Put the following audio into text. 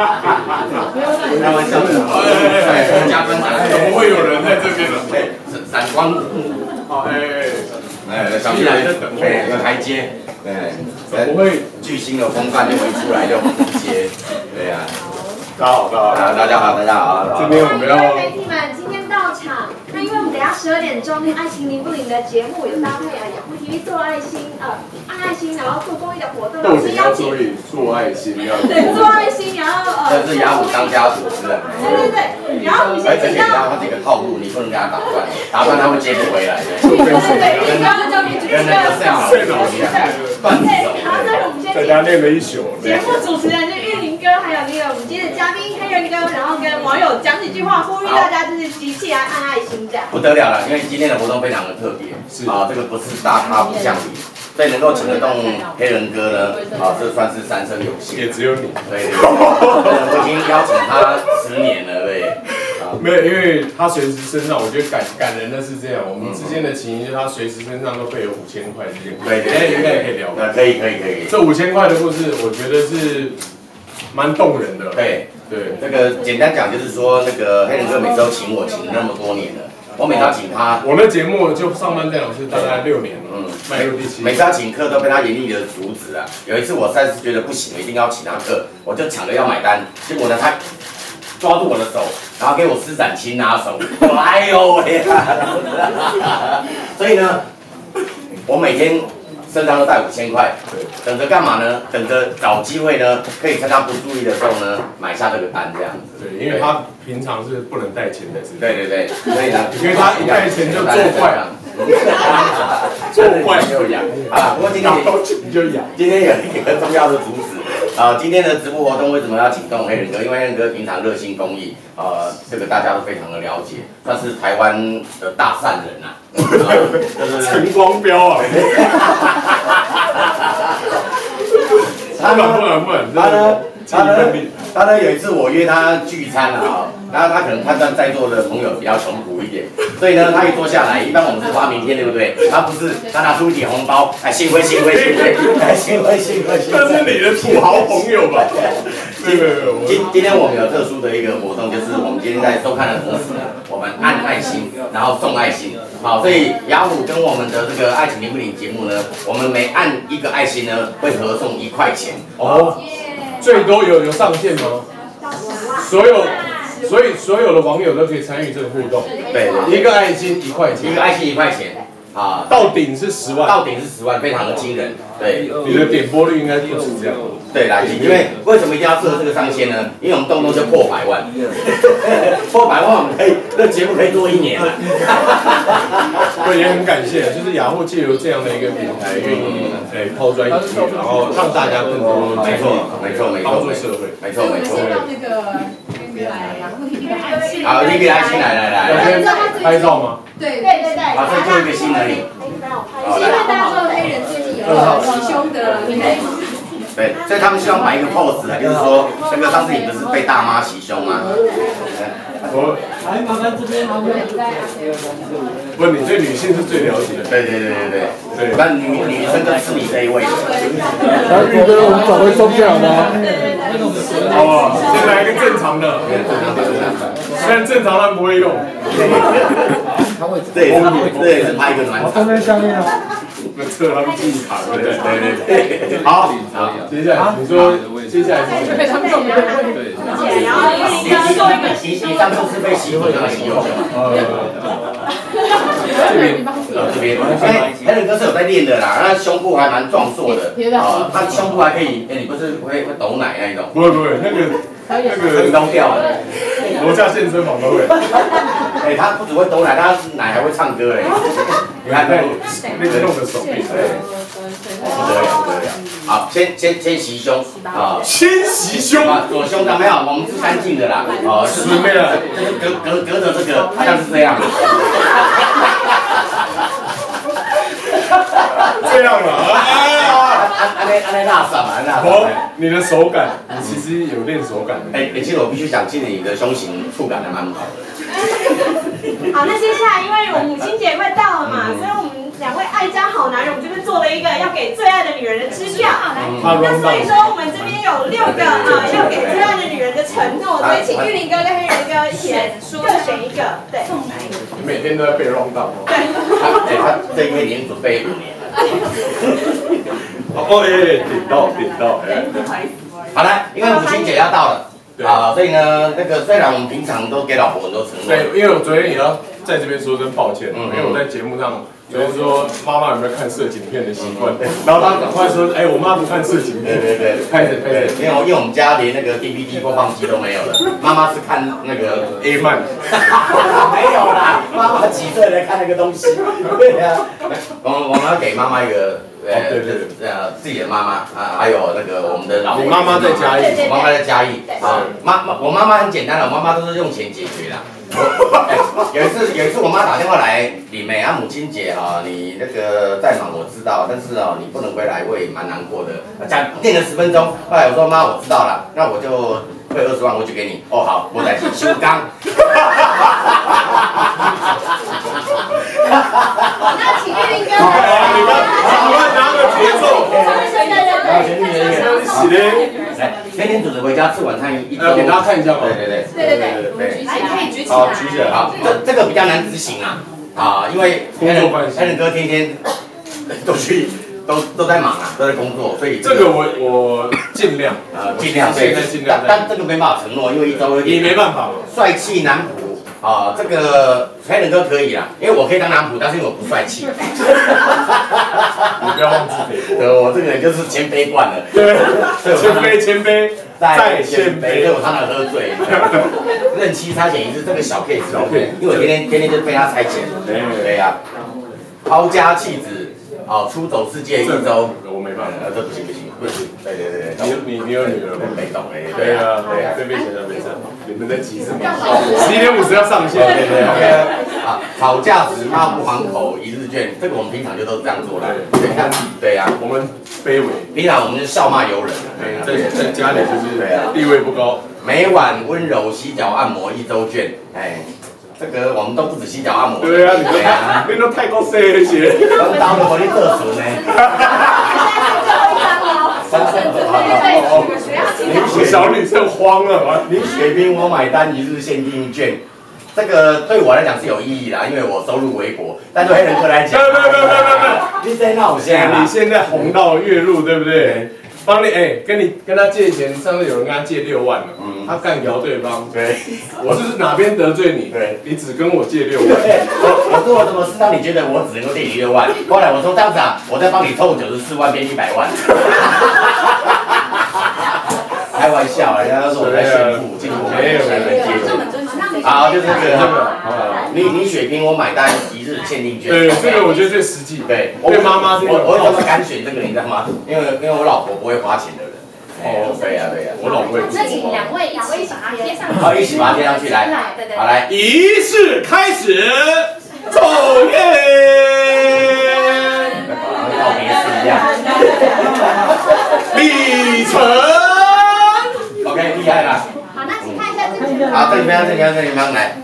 开玩笑的，对，加分打怎么会有人在这边呢？哎，闪闪光，好，哎哎哎，小屁来，哎，有台阶，对，怎么会巨星的风范就会出来就直接，对呀。大家好，大家好，大家好，大家好，这边我们要。场，那因为我们等下十二点钟《爱情灵不灵》的节目有搭配啊，雅虎 TV 做爱心，呃，爱爱心，然后做公益的活动，豆子要做做爱心要。对，做爱心，然后呃。这是雅虎当家主持人。对对对，然后我们先知道。他这个套路，你不能给他打断，打断他会接不回来的。对对对，你刚刚交给主持人。跟那个赛马一样。对，然后这是我们先。在家练了一宿。节目主持人就哥，还有那个我们今天的嘉宾黑人哥，然后跟网友讲几句话，呼吁大家就是集气来按爱心这样。不得了了，因为今天的活动非常的特别，是啊，这个不是大咖不像你，所以能够请得动黑人哥呢，啊，这算是三生有幸。也只有你。对。我已经邀请他十年了，对。没有，因为他随时身上，我觉得感感人的是这样，我们之间的情谊，就是他随时身上都会有五千块这件。对对，应该也可以聊。可以可以可以。这五千块的故事，我觉得是蛮动人的。对。对，那个简单讲就是说，那个黑人哥每周请我请那么多年了，我每次请他，我的节目就上班这样是大概六年了，嗯，迈入第七，每次要请客都被他严厉的阻止啊。有一次我实在是觉得不行了，一定要请他客，我就抢着要买单，结果呢他抓住我的手，然后给我施展擒拿手，哎呦喂！所以呢，我每天。身上都带五千块，等着干嘛呢？等着找机会呢，可以趁他不注意的时候呢，买下这个单这样子。对，因为他平常是不能带钱的，是对对对，所以呢，因为他一带钱就做坏了，做坏就养啊。不过今天你就养，今天有一个重要的主旨。啊，今天的直播活动为什么要请动黑人哥？因为黑人哥平常热心公益，呃，这个大家都非常的了解，他是台湾的大善人呐，陈光标啊，他呢，他呢，他呢，他呢，有一次我约他聚餐啊。然后他可能判断在座的朋友比较穷苦一点，所以呢，他一坐下来，一般我们是发明天，对不对？他不是，他拿出一点红包，哎，幸会幸会幸会，哎，幸会幸会幸会。这是你的土豪朋友吧？今今今天我们有特殊的一个活动，就是我们今天在收看的同时呢，我们按爱心，然后送爱心。好，所以雅虎跟我们的这个爱情灵不灵节目呢，我们每按一个爱心呢，会合送一块钱。哦，最多有有上限吗？所有。所以所有的网友都可以参与这个互动，对，一个爱心一块钱，一个爱心一块钱，啊，到顶是十万，到顶是十万，非常的惊人，对，你的点播率应该不止这样，对，来，因为为什么一定要设这个上限呢？因为我们动不动就破百万，破百万我们可以，这节目可以做一年了，对，也很感谢，就是雅虎借由这样的一个平台，愿意哎抛砖引玉，然后让大家更多，没错，没错，没错，帮助社会，没错，没错。好你给他，新来来来，拍照吗？对对对对，好，再做一个新的你。好，因为大家说黑人最近有喜胸的，你可以。对，所以他们希望摆一个 pose 啊，就是说，那个上次你不是被大妈洗胸吗？我来麻烦这边，不，你对女性是最了解的。对对对对对。对，那女女生都是你这一位。来，玉哥，我们找回松下吗？好不好？先来一个正常的。虽然正常但不会用。对，对，是拍一个暖场。这边下面啊。那测他们自己卡对对对对。好，好，接下来你说，接下来是。对，他们有没有问题？然后你你说一个洗洗上次是被洗或者洗有？这边，这边，哎，黑人哥是有在练的啦，那胸部还蛮壮硕的，啊，他胸部还可以，哎，你不是会会抖奶那一种？不会不会，那个那个很高调的，楼下健身房都会。哎，他不只会抖奶，他奶还会唱歌哎，你看那那个弄的手臂，不得了不得了。好，先先先袭胸啊，先袭胸，左胸的没有，我们是干净的啦，哦，是没有，就是隔隔隔着这个，好像是这样。这样了啊！安安内拉萨嘛，安拉萨。你的手感，你其实有练手感的。哎，其实我必须讲，其实你的胸型触感还蛮好的。好，那接下来，因为我母亲节快到了嘛，所以我们。两位爱家好男人，我们这边做了一个要给最爱的女人的支票。来，那所以说我们这边有六个啊，要给最爱的女人的承诺，所以请玉林哥跟黑人哥一起各选一个，对。送哪一个？你每天都要被 run 到哦。对。他他这一年准备五年了。哦耶，点到点到哎。好了，因为母亲节要到了。啊，所以呢，那个虽然我们平常都给老婆很多承诺，对，因为我昨天也要在这边说声抱歉，因为我在节目上昨天说妈妈有没有看色情片的习惯，然后他赶快说，哎，我妈不看色情片，对对对，开始开始，因为因为我们家连那个 DVD 播放机都没有了，妈妈是看那个 A 漫，没有啦，妈妈几岁来看那个东西？对呀，我我们要给妈妈一个。对对对，呃，自己的妈妈啊，还有那个我们的老婆。妈妈在嘉义，我妈妈在嘉义。啊，妈妈，我妈妈很简单的，我妈妈都是用钱解决的。有一次，有一次我妈打电话来，李梅啊，母亲节啊，你那个在忙，我知道，但是哦，你不能回来，我也蛮难过的。讲念了十分钟，后来我说妈，我知道了，那我就汇二十万过去给你。哦，好，我在修钢。那请玉林哥来。你们赶快拿个节奏。来，天天准时回家吃晚餐，一给大家看一下嘛。对对对。对对对。来，可以举起来。好，举起来。好，这这个比较难执行啊。啊，因为工作关系，艾伦哥天天都去，都 都在忙啊，都在工作，所以这个我我尽量啊，尽量对，尽量。但这个没办法承诺，因为一周也没办法帅气男仆。啊，这个才能都可以啦，因为我可以当男仆，但是因为我不帅气。你不要忘记 对，我这个人就是谦卑惯了。对，谦卑谦卑再谦卑，所以我常常喝醉。任期差遣一次，这个小 case，因为我天天天天就被他差遣。对呀，抛家弃子，啊，出走世界一周，我没办法，这不行不行。不行，对对对你你你有女儿吗？没懂哎。对啊，对啊，这边写的没事。你们在急什么？十一点五十要上线。对对对。啊，吵架时骂不还口，一日卷，这个我们平常就都这样做的。对看，对呀，我们卑微。平常我们就笑骂由人。在在家里就是地位不高。每晚温柔洗脚按摩一周卷，哎，这个我们都不止洗脚按摩。对啊，你们 都太过 C 了些。刚当的我的特殊呢。小女生慌了，你雪冰我买单一日限定券，这个对我来讲是有意义的，因为我收入微薄。但对黑人哥来讲，没有没有没有没有没有，你在闹现你现在红到月入对不对？帮你哎，跟你跟他借钱，上次有人跟他借六万了，嗯，他干掉对方，对，我是哪边得罪你？对，你只跟我借六万，我我做了什么事让你觉得我只能够借你六万？后来我说这样子啊，我再帮你凑九十四万变一百万。开玩笑，人家都说我在炫富，进步。没有人接受。好，就是这个，你你血拼我买单一日限定券。对，这个我觉得最实际。对，我妈妈，我我怎么敢选这个，你知道吗？因为因为我老婆不会花钱的人。哦，对呀对呀，我老婆也不那请两位两位一起把它贴上去。好，一起把它贴上去，来，好来，仪式开始，走耶！告别式一样。李晨，OK，厉害了。好，那请看一下这个。好，这里面，这里面，这里面来。